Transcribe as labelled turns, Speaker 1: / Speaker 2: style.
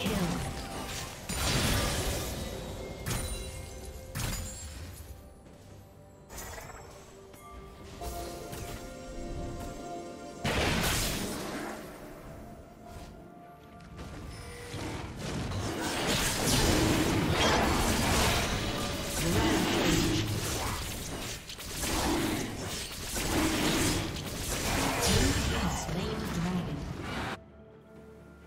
Speaker 1: Kill.